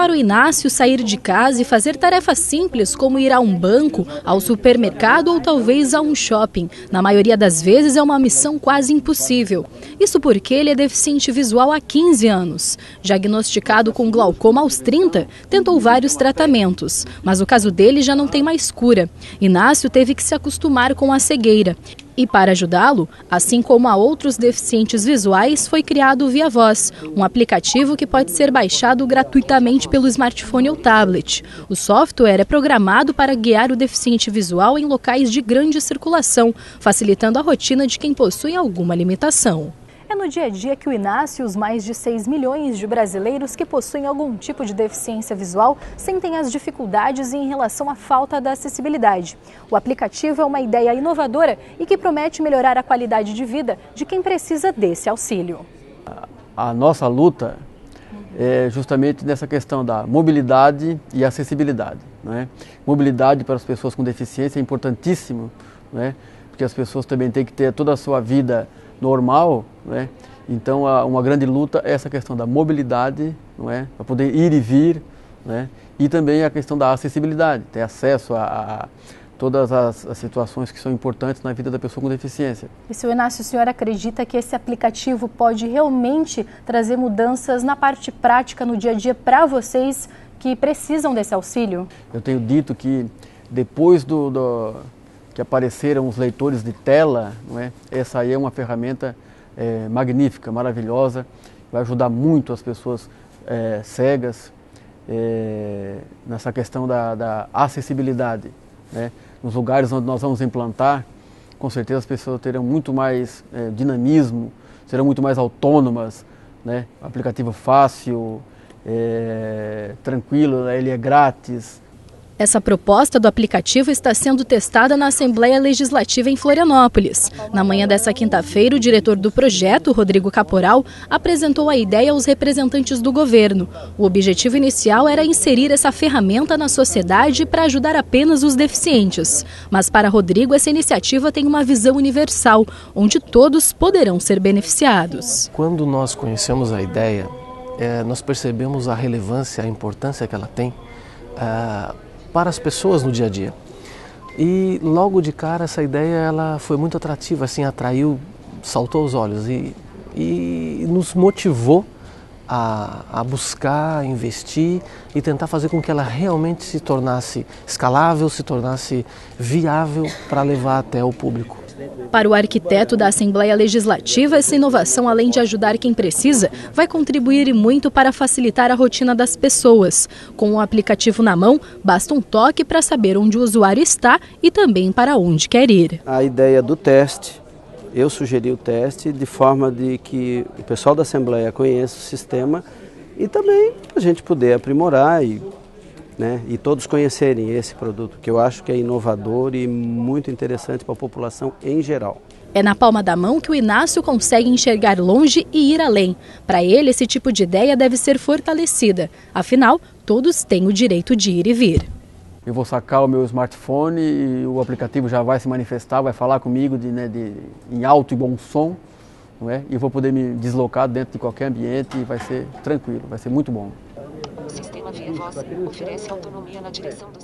Para o Inácio, sair de casa e fazer tarefas simples como ir a um banco, ao supermercado ou talvez a um shopping, na maioria das vezes é uma missão quase impossível. Isso porque ele é deficiente visual há 15 anos. Diagnosticado com glaucoma aos 30, tentou vários tratamentos, mas o caso dele já não tem mais cura. Inácio teve que se acostumar com a cegueira. E para ajudá-lo, assim como a outros deficientes visuais, foi criado o Via Voz, um aplicativo que pode ser baixado gratuitamente pelo smartphone ou tablet. O software é programado para guiar o deficiente visual em locais de grande circulação, facilitando a rotina de quem possui alguma limitação. É no dia a dia que o Inácio e os mais de 6 milhões de brasileiros que possuem algum tipo de deficiência visual sentem as dificuldades em relação à falta da acessibilidade. O aplicativo é uma ideia inovadora e que promete melhorar a qualidade de vida de quem precisa desse auxílio. A nossa luta é justamente nessa questão da mobilidade e acessibilidade. Né? Mobilidade para as pessoas com deficiência é importantíssimo, né? porque as pessoas também têm que ter toda a sua vida normal, né? Então, uma grande luta é essa questão da mobilidade, não é? Para poder ir e vir, né? E também a questão da acessibilidade, ter acesso a, a todas as, as, situações que são importantes na vida da pessoa com deficiência. E, senhor Inácio, o senhor acredita que esse aplicativo pode realmente trazer mudanças na parte prática, no dia a dia, para vocês que precisam desse auxílio? Eu tenho dito que depois do, do que apareceram os leitores de tela, não é? essa aí é uma ferramenta é, magnífica, maravilhosa, vai ajudar muito as pessoas é, cegas é, nessa questão da, da acessibilidade. Né? Nos lugares onde nós vamos implantar, com certeza as pessoas terão muito mais é, dinamismo, serão muito mais autônomas, né? aplicativo fácil, é, tranquilo, ele é grátis, essa proposta do aplicativo está sendo testada na Assembleia Legislativa em Florianópolis. Na manhã dessa quinta-feira, o diretor do projeto, Rodrigo Caporal, apresentou a ideia aos representantes do governo. O objetivo inicial era inserir essa ferramenta na sociedade para ajudar apenas os deficientes. Mas para Rodrigo, essa iniciativa tem uma visão universal, onde todos poderão ser beneficiados. Quando nós conhecemos a ideia, é, nós percebemos a relevância, a importância que ela tem. É, para as pessoas no dia a dia. E logo de cara essa ideia ela foi muito atrativa, assim, atraiu, saltou os olhos e, e nos motivou a, a, buscar, investir e tentar fazer com que ela realmente se tornasse escalável, se tornasse viável para levar até o público. Para o arquiteto da Assembleia Legislativa, essa inovação, além de ajudar quem precisa, vai contribuir muito para facilitar a rotina das pessoas. Com o aplicativo na mão, basta um toque para saber onde o usuário está e também para onde quer ir. A ideia do teste, eu sugeri o teste de forma de que o pessoal da Assembleia conheça o sistema e também a gente poder aprimorar e né, e todos conhecerem esse produto, que eu acho que é inovador e muito interessante para a população em geral. É na palma da mão que o Inácio consegue enxergar longe e ir além. Para ele, esse tipo de ideia deve ser fortalecida. Afinal, todos têm o direito de ir e vir. Eu vou sacar o meu smartphone e o aplicativo já vai se manifestar, vai falar comigo de, né, de, em alto e bom som. Não é? E eu vou poder me deslocar dentro de qualquer ambiente e vai ser tranquilo, vai ser muito bom. Via Voz oferece autonomia na direção do